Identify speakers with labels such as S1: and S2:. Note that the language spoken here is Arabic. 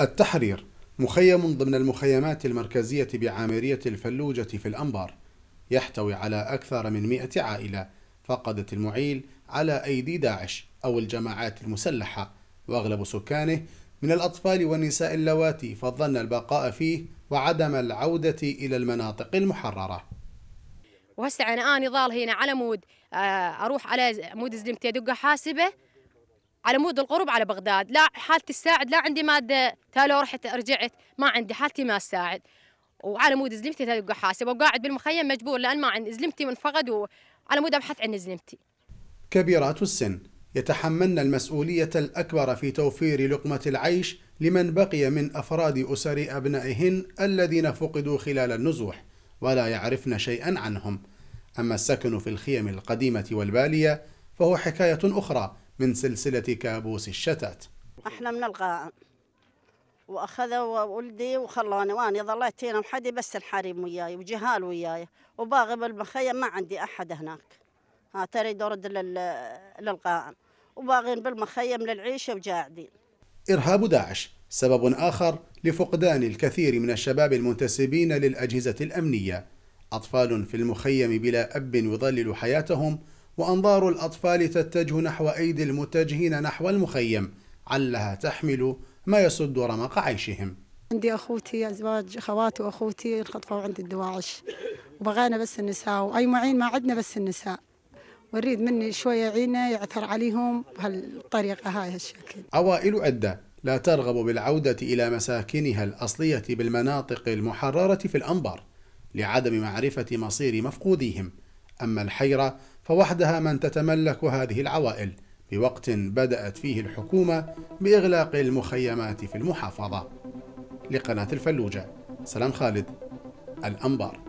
S1: التحرير مخيم ضمن المخيمات المركزية بعامرية الفلوجة في الأنبار يحتوي على أكثر من مئة عائلة فقدت المعيل على أيدي داعش أو الجماعات المسلحة وأغلب سكانه من الأطفال والنساء اللواتي فضلن البقاء فيه وعدم العودة إلى المناطق المحررة.
S2: وهسه أنا اني ظال هنا على مود آه، أروح على مود زلمتي أدق حاسبة على مود القرب على بغداد. لا حالتي تساعد لا عندي مادة. لو رحت رجعت. ما عندي حالتي ما تساعد وعلى مود زلمتي تدق حاسبه وقاعد بالمخيم مجبور لأن ما عندي. زلمتي منفقد وعلى مود أبحث عن زلمتي.
S1: كبيرات السن يتحملن المسؤولية الأكبر في توفير لقمة العيش لمن بقي من أفراد أسر أبنائهن الذين فقدوا خلال النزوح ولا يعرفن شيئا عنهم. أما السكن في الخيم القديمة والبالية فهو حكاية أخرى. من سلسلة كابوس الشتات.
S3: إحنا من الغائم. واخذوا ولدي وخلوني وأنا ظليت هنا محدي بس الحريم وياي وجهال وياي. وباغي بالمخيم ما عندي أحد هناك. ها تريد ارد لل- للقائم وباغين بالمخيم للعيشه وجاعدين.
S1: إرهاب داعش سبب آخر لفقدان الكثير من الشباب المنتسبين للأجهزة الأمنية. أطفال في المخيم بلا أب يظلل حياتهم وأنظار الأطفال تتجه نحو أيدي المتجهين نحو المخيم علها تحمل ما يسد رمق عيشهم.
S4: عندي أخوتي أزواج خواتي وأخوتي انخطفوا عند الدواعش. وبغينا بس النساء وأي معين ما عندنا بس النساء. ونريد مني شوية عينة يعثر عليهم بهالطريقة هاي هالشكل.
S1: عوائل عدة لا ترغب بالعودة إلى مساكنها الأصلية بالمناطق المحررة في الأنبار لعدم معرفة مصير مفقوديهم. أما الحيرة فوحدها من تتملك هذه العوائل بوقت بدأت فيه الحكومة بإغلاق المخيمات في المحافظة. لقناة الفلوجة سلام خالد الأنبار.